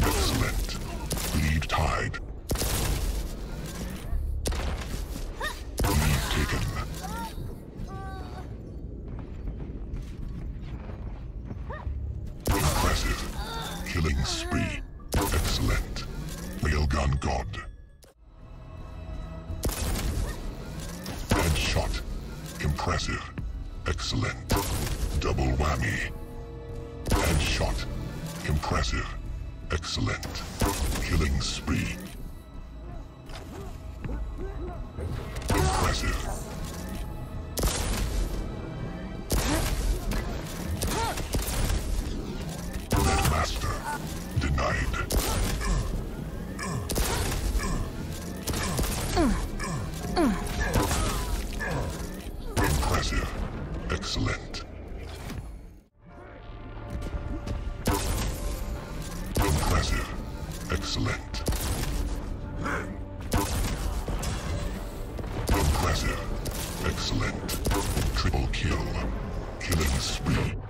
Excellent. Lead tied. Lead taken. Impressive. Killing spree. Excellent. Railgun God. Headshot. Impressive. Excellent. Double whammy. Headshot. Impressive. Excellent. Killing spree. Impressive. Master. Denied. Impressive. Excellent. Azir. Excellent. Azir. Excellent. Triple kill. Killing spree.